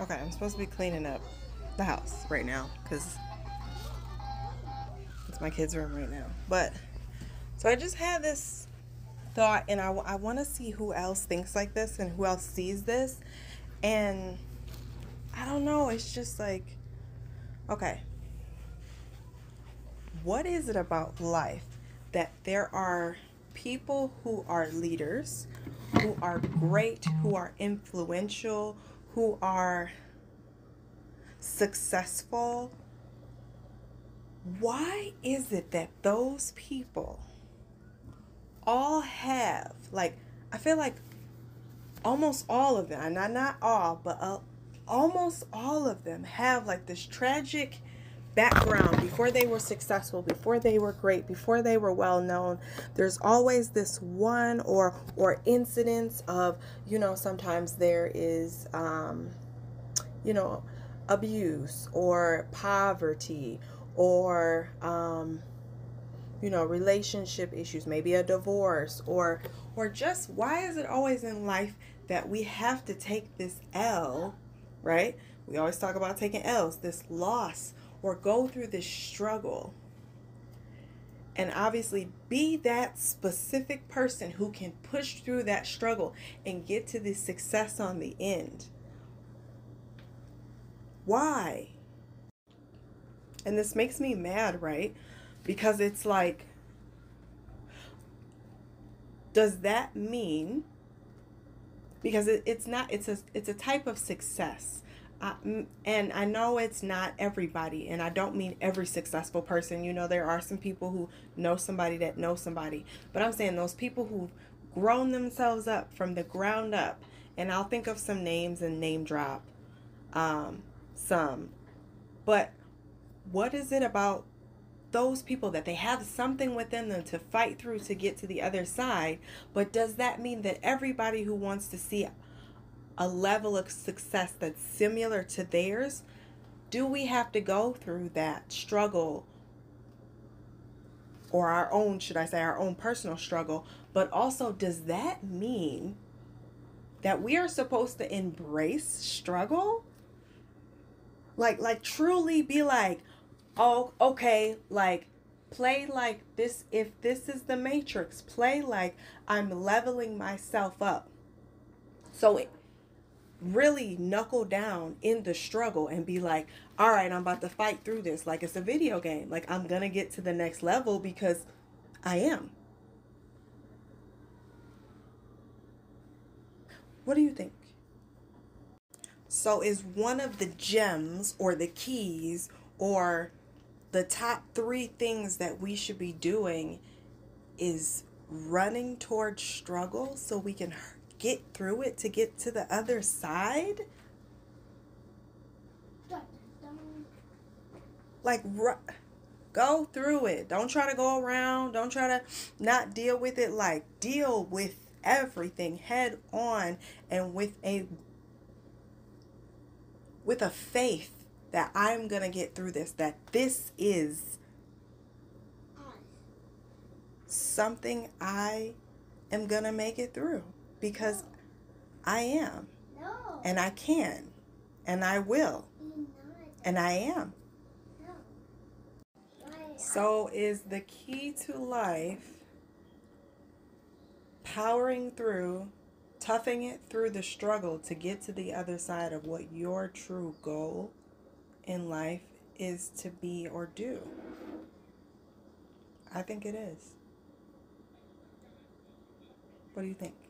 Okay, I'm supposed to be cleaning up the house right now because it's my kids' room right now. But so I just had this thought, and I, I want to see who else thinks like this and who else sees this. And I don't know, it's just like, okay, what is it about life that there are people who are leaders, who are great, who are influential, who are successful? Why is it that those people all have, like, I feel like almost all of them, not, not all, but uh, almost all of them have like this tragic background before they were successful before they were great before they were well known there's always this one or or incidents of you know sometimes there is um you know abuse or poverty or um you know relationship issues maybe a divorce or or just why is it always in life that we have to take this L right? We always talk about taking L's this loss or go through this struggle and obviously be that specific person who can push through that struggle and get to the success on the end. Why? And this makes me mad, right? Because it's like, does that mean? Because it, it's not. It's a. It's a type of success and I know it's not everybody, and I don't mean every successful person. You know, there are some people who know somebody that knows somebody, but I'm saying those people who've grown themselves up from the ground up, and I'll think of some names and name drop um, some. But what is it about those people that they have something within them to fight through to get to the other side? But does that mean that everybody who wants to see a level of success that's similar to theirs, do we have to go through that struggle or our own, should I say, our own personal struggle? But also, does that mean that we are supposed to embrace struggle? Like, like truly be like, oh, okay, like play like this. If this is the matrix, play like I'm leveling myself up. So really knuckle down in the struggle and be like, all right, I'm about to fight through this like it's a video game. Like I'm going to get to the next level because I am. What do you think? So, is one of the gems or the keys or the top three things that we should be doing is running towards struggle so we can get through it to get to the other side? Like, go through it. Don't try to go around. Don't try to not deal with it. Like, deal with everything head on and with a with a faith that I'm going to get through this that this is something I am going to make it through because I am. And I can. And I will. And I am. So, is the key to life powering through, toughing it through the struggle to get to the other side of what your true goal in life is to be or do? I think it is. What do you think?